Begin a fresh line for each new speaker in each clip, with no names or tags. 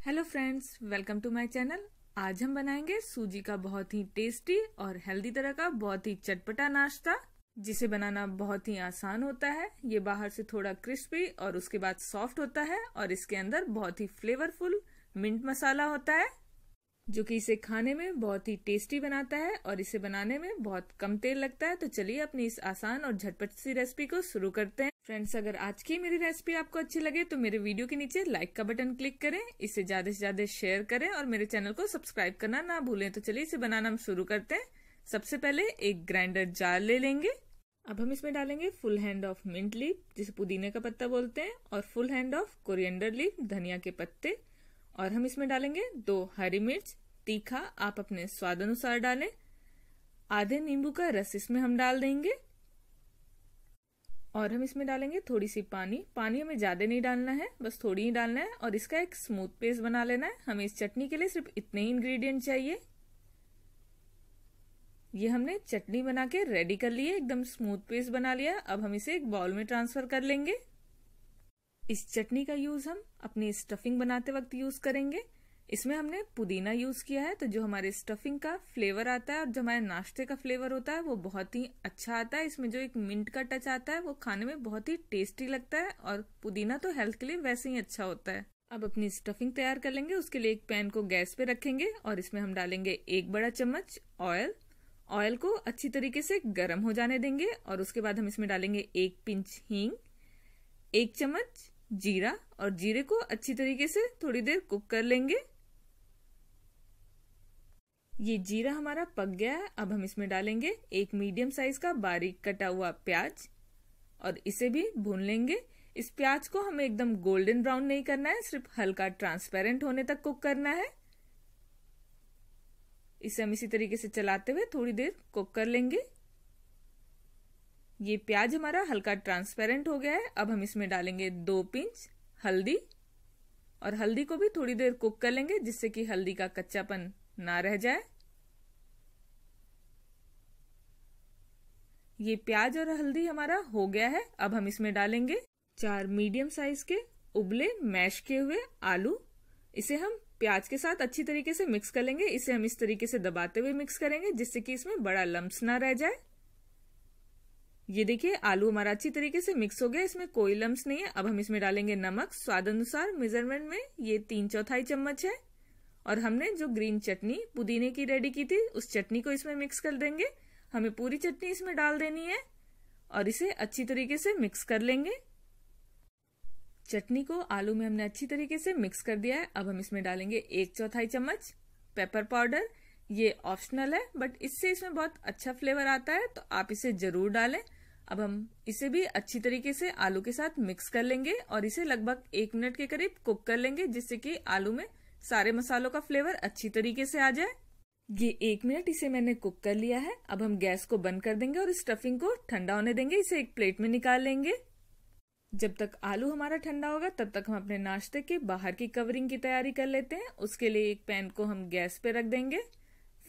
Hello friends welcome to my channel आज हम बनाएँगे सूजी का बहुत ही टेस्टी और हेल्दी तरह का बहुत ही चटपटा नाश्ता, जिसे बनाना बहुत ही आसान होता है। ये बाहर से थोड़ा क्रिस्पी और उसके बाद सॉफ्ट होता है और इसके अंदर बहुत ही फ्लेवरफुल मिंट मसाला होता है, जो कि इसे खाने में बहुत ही टेस्टी बनाता है और इसे बनाने में बहुत कम तेल लगता है। तो चलिए अपनी इस आसान और झटपट सी रेसिपी को शुरू करते हैं। फ्रेंड्स, अगर आज की मेरी रेसिपी आपको अच्छी लगे तो मेरे वीडियो के नीचे लाइक का बटन क्लिक करें, इसे ज़्यादा से ज़्यादा शेयर करें और मेरे चैनल को सब्सक्राइब करना ना भूलें। तो चलिए इसे बनाना हम शुरू करते हैं। सबसे पहले एक ग्राइंडर जार ले लेंगे। अब हम इसमें डालेंगे full hand of mint leaf जिसे पुदीने का पत्ता बोलते हैं, और full hand of coriander leaf धनिया के पत्ते। और हम इसमें डालेंगे दो हरी मिर्च, तीखा आप अपने स्वाद अनुसार डालें। आधे नींबू का रस इसमें हम डाल देंगे। और हम इसमें डालेंगे थोड़ी सी पानी। पानी हमें ज़्यादा नहीं डालना है, बस थोड़ी ही डालना है और इसका एक स्मूथ पेस्ट बना लेना है। हमें इस चटनी के लिए सिर्फ़ इतने ही इंग्रेडिएंट चाहिए। ये हमने चटनी बना के रेडी कर ली है, एकदम स्मूथ पेस्ट बना लिया अब हम इसे एक बाउल में ट्रांसफ़र कर लेंगे। इस चटनी का यूज़ हम अपनी स्टफिंग बनाते वक्त यूज़ करेंगे। इसमें हमने पुदीना यूज़ किया है तो जो हमारे स्टफिंग का फ्लेवर आता है और जो हमारे नाश्ते का फ्लेवर होता है, वो बहुत ही अच्छा आता है। इसमें जो एक मिंट का टच आता है, वो खाने में बहुत ही टेस्टी लगता है और पुदीना तो हेल्थ के लिए वैसे ही अच्छा होता है। अब अपनी स्टफिंग तैयार कर लेंगे, उसके लिए एक पैन को गैस पे रखेंगे और इसमें हम डालेंगे एक बड़ा चम्मच ऑयल ऑयल को अच्छी तरीके से गर्म हो जाने देंगे और उसके बाद हम इसमें डालेंगे एक पिंच हींग, एक चम्मच जीरा और जीरे को अच्छी तरीके से थोड़ी देर कुक कर लेंगे। ये जीरा हमारा पक गया है। अब हम इसमें डालेंगे एक मीडियम साइज़ का बारीक कटा हुआ प्याज और इसे भी भून लेंगे। इस प्याज को हमें एकदम गोल्डन ब्राउन नहीं करना है, सिर्फ़ हल्का ट्रांसपेरेंट होने तक कुक करना है। इसे हम इसी तरीके से चलाते हुए थोड़ी देर कुक कर लेंगे। ये प्याज हमारा हल्का ट्रांसपेरेंट हो गया है। अब हम इसमें डालेंगे दो पिंच हल्दी और हल्दी को भी थोड़ी देर कुक कर लेंगे, जिससे कि हल्दी का कच्चापन ना रह जाए। ये प्याज और हल्दी हमारा हो गया है। अब हम इसमें डालेंगे चार मीडियम साइज़ के उबले, मैश किए हुए आलू। इसे हम प्याज के साथ अच्छी तरीके से मिक्स कर लेंगे। इसे हम इस तरीके से दबाते हुए मिक्स करेंगे, जिससे कि इसमें बड़ा लम्स ना रह जाए। ये देखिए, आलू हमारा अच्छी तरीके से मिक्स हो गया। इसमें कोई लम्स नहीं है। अब हम इसमें डालेंगे नमक। स्वाद अनुसार मेज़रमेंट में ये तीन चौथाई चम्मच है। और हमने जो ग्रीन चटनी, पुदीने की रेडी की थी, उस चटनी को इसमें मिक्स कर देंगे हमें पूरी चटनी इसमें डाल देनी है और इसे अच्छी तरीके से मिक्स कर लेंगे। चटनी को आलू में हमने अच्छी तरीके से मिक्स कर दिया है। अब हम इसमें डालेंगे एक चौथाई चम्मच पेपर पाउडर। ये ऑप्शनल है, बट इससे इसमें बहुत अच्छा फ्लेवर आता है तो आप इसे ज़रूर डालें। अब हम इसे भी अच्छी तरीके से आलू के साथ मिक्स कर लेंगे और इसे लगभग एक मिनट के करीब कुक कर लेंगे, जिससे कि आलू में सारे मसालों का फ्लेवर अच्छी तरीके से आ जाए। ये एक मिनट इसे मैंने कुक कर लिया है। अब हम गैस को बंद कर देंगे और स्टफिंग को ठंडा होने देंगे। इसे एक प्लेट में निकाल लेंगे। जब तक आलू हमारा ठंडा होगा, तब तक हम अपने नाश्ते के बाहर की कवरिंग की तैयारी कर लेते हैं। उसके लिए एक पैन को हम गैस पे रख देंगे।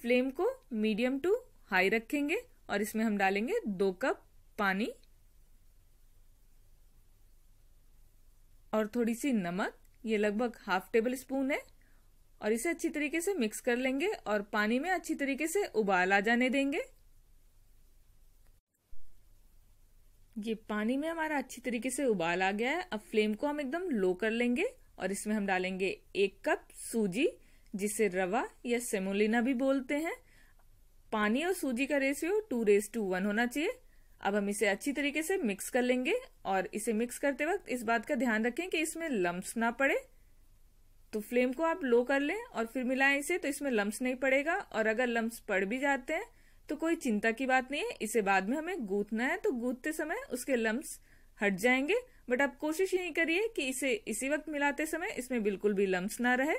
फ्लेम को मीडियम टू हाई रखेंगे और इसमें हम डालेंगे दो कप पानी और थोड़ी सी नमक। ये लगभग हाफ़ टेबल स्पून है। और इसे अच्छी तरीके से मिक्स कर लेंगे और पानी में अच्छी तरीके से उबाल आ जाने देंगे। ये पानी में हमारा अच्छी तरीके से उबाल आ गया है। अब फ्लेम को हम एकदम लो कर लेंगे और इसमें हम डालेंगे एक कप सूजी, जिसे रवा या सेमोलिना भी बोलते हैं। पानी और सूजी का ratio two is to one होना चाहिए। अब हम इसे अच्छी तरीके से मिक्स कर लेंगे और इसे मिक्स करते वक्त इस बात का ध्यान रखें कि इसमें लम्स ना पड़े। तो फ्लेम को आप लो कर लें और फिर मिलाएँ इसे तो इसमें लम्स नहीं पड़ेगा। और अगर लम्स पड़ भी जाते हैं तो कोई चिंता की बात नहीं है। इसे बाद में हमें गूंथना है तो गूंथते समय उसके लम्स हट जाएँगे। बट आप कोशिश यही करिए कि इसे इसी वक्त मिलाते समय इसमें बिल्कुल भी लम्स ना रहे।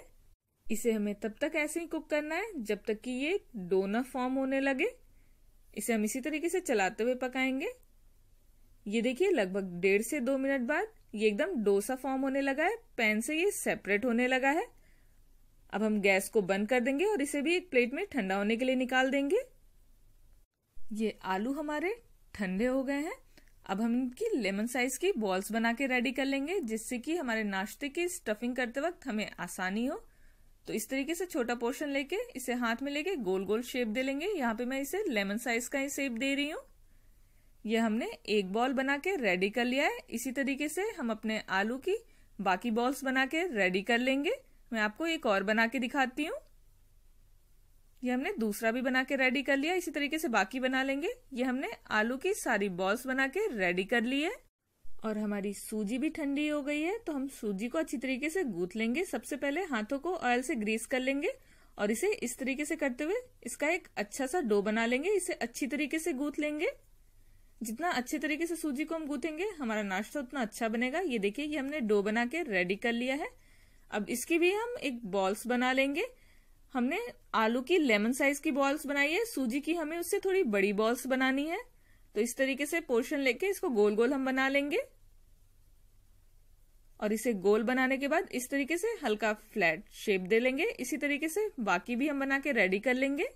इसे हमें तब तक ऐसे ही कुक करना है, जब तक कि ये डोना फॉर्म होने लगे। इसे हम इसी तरीके से चलाते हुए पकाएँगे। ये देखिए, लगभग डेढ़ से दो मिनट बाद ये एकदम डोसा फॉर्म होने लगा है, पैन से ये सेपरेट होने लगा है। अब हम गैस को बंद कर देंगे और इसे भी एक प्लेट में ठंडा होने के लिए निकाल देंगे। ये आलू हमारे ठंडे हो गए हैं। अब हम इनकी लेमन साइज़ की बॉल्स बना के रेडी कर लेंगे, जिससे कि हमारे नाश्ते की स्टफिंग करते वक्त हमें आसानी हो। तो इस तरीके से छोटा पोर्शन लेके इसे हाथ में लेके गोल गोल शेप दे लेंगे। यहाँ पे मैं इसे लेमन साइज़ का ही शेप दे रही हूँ। ये हमने एक बॉल बना के रेडी कर लिया है। इसी तरीके से हम अपने आलू की बाकी बॉल्स बना के रेडी कर लेंगे। मैं आपको एक और बना के दिखाती हूँ। ये हमने दूसरा भी बना के रेडी कर लिया। इसी तरीके से बाकी बना लेंगे। ये हमने आलू की सारी बॉल्स बना के रेडी कर ली है। और हमारी सूजी भी ठंडी हो गई है तो हम सूजी को अच्छी तरीके से गूथ लेंगे। सबसे पहले हाथों को ऑयल से ग्रीस कर लेंगे और इसे इस तरीके से करते हुए इसका एक अच्छा सा डो बना लेंगे। इसे अच्छी तरीके से गूथ लेंगे। जितना अच्छे तरीके से सूजी को हम गूथेंगे, हमारा नाश्ता उतना अच्छा बनेगा। ये देखिए ये हमने डो बना के रेडी कर लिया है। अब इसकी भी हम एक बॉल्स बना लेंगे। हमने आलू की लेमन साइज़ की बॉल्स बनाई है। सूजी की हमें उससे थोड़ी बड़ी बॉल्स बनानी है। तो इस तरीके से पोर्शन लेके इसको गोल गोल हम बना लेंगे। और इसे गोल बनाने के बाद इस तरीके से हल्का फ्लैट शेप दे लेंगे। इसी तरीके से बाकी भी हम बना के रेडी कर लेंगे।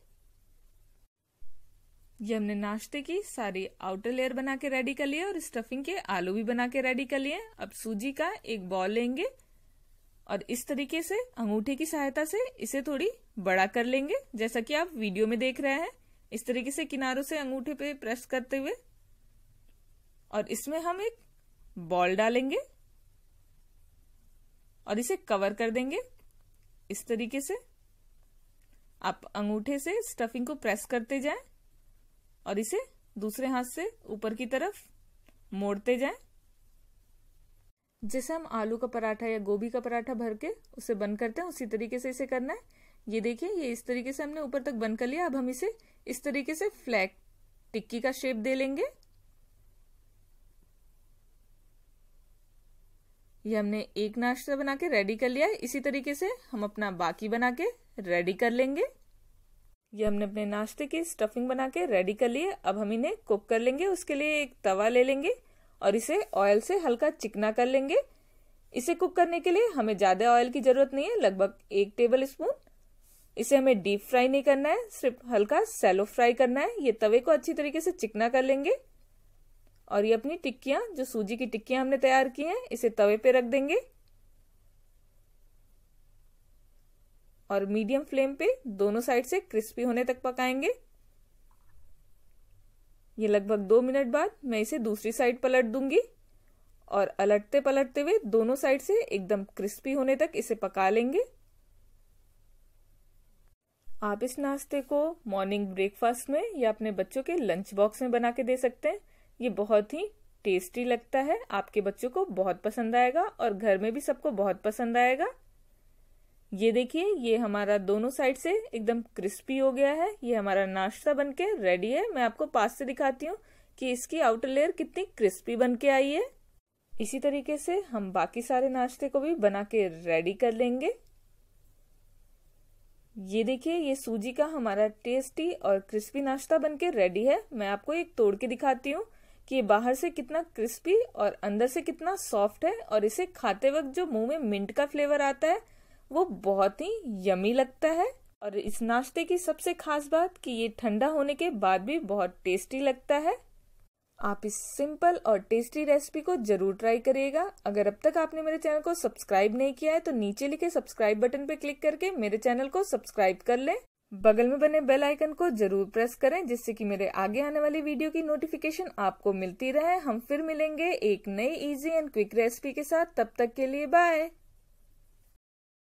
ये हमने नाश्ते की, सारी आउटर लेयर बना के रेडी कर लिए और स्टफिंग के आलू भी बना के रेडी कर लिए। अब सूजी का एक बॉल लेंगे और इस तरीके से अंगूठे की सहायता से इसे थोड़ी बड़ा कर लेंगे, जैसा कि आप वीडियो में देख रहे हैं। इस तरीके से किनारों से अंगूठे पे प्रेस करते हुए और इसमें हम एक बॉल डालेंगे और इसे कवर कर देंगे। इस तरीके से आप अंगूठे से स्टफिंग को प्रेस करते जाएँ। और इसे दूसरे हाथ से ऊपर की तरफ़ मोड़ते जाएँ। जैसे हम आलू का पराठा या गोभी का पराठा भर के उसे बंद करते हैं, उसी तरीके से इसे करना है। ये देखिए, ये इस तरीके से हमने ऊपर तक बंद कर लिया। अब हम इसे इस तरीके से फ्लैग टिक्की का शेप दे लेंगे। ये हमने एक नाश्ता बना के रेडी कर लिया है। इसी तरीके से हम अपना बाकी बना के रेडी कर लेंगे। ये हमने अपने नाश्ते की स्टफिंग बना के रेडी कर लिए अब हम इन्हें कुक कर लेंगे, उसके लिए एक तवा ले लेंगे और इसे ऑयल से हल्का चिकना कर लेंगे। इसे कुक करने के लिए हमें ज़्यादा ऑयल की ज़रूरत नहीं है, लगभग एक टेबल स्पून इसे हमें डीप फ्राई नहीं करना है, सिर्फ़ हल्का सेलो फ्राई करना है। ये तवे को अच्छी तरीके से चिकना कर लेंगे। और ये अपनी टिक्कियाँ, जो सूजी की टिक्कियाँ हमने तैयार की हैं, इसे तवे पे रख देंगे। और मीडियम फ्लेम पे दोनों साइड से क्रिस्पी होने तक पकाएँगे। ये लगभग दो मिनट बाद मैं इसे दूसरी साइड पलट दूँगी और अलटते पलटते हुए दोनों साइड से एकदम क्रिस्पी होने तक इसे पका लेंगे। आप इस नाश्ते को मॉर्निंग ब्रेकफास्ट में या अपने बच्चों के लंच बॉक्स में बना के दे सकते हैं। ये बहुत ही टेस्टी लगता है, आपके बच्चों को बहुत पसंद आएगा और घर में भी सबको बहुत पसंद आएगा। ये देखिए, ये हमारा दोनों साइड से एकदम क्रिस्पी हो गया है। ये हमारा नाश्ता बनके रेडी है। मैं आपको पास से दिखाती हूँ कि इसकी आउटर लेयर कितनी क्रिस्पी बन के आई है। इसी तरीके से हम बाकी सारे नाश्ते को भी बना के रेडी कर लेंगे। ये देखिए, ये सूजी का हमारा टेस्टी और क्रिस्पी नाश्ता बनके रेडी है। मैं आपको एक तोड़ के दिखाती हूँ कि ये बाहर से कितना क्रिस्पी और अंदर से कितना सॉफ्ट है और इसे खाते वक्त जो मुँह में मिंट का फ्लेवर आता है वो बहुत ही यमी लगता है। और इस नाश्ते की सबसे खास बात कि ये ठंडा होने के बाद भी बहुत टेस्टी लगता है। आप इस सिंपल और टेस्टी रेसिपी को ज़रूर ट्राई करिएगा। अगर अब तक आपने मेरे चैनल को सब्सक्राइब नहीं किया है तो नीचे लिखे सब्सक्राइब बटन पर क्लिक करके मेरे चैनल को सब्सक्राइब कर लें। बगल में बने बेल आइकन को ज़रूर प्रेस करें, जिससे कि मेरे आगे आने वाली वीडियो की नोटिफिकेशन आपको मिलती रहे। हम फिर मिलेंगे एक नई इजी एंड क्विक रेसिपी के साथ। तब तक के लिए बाय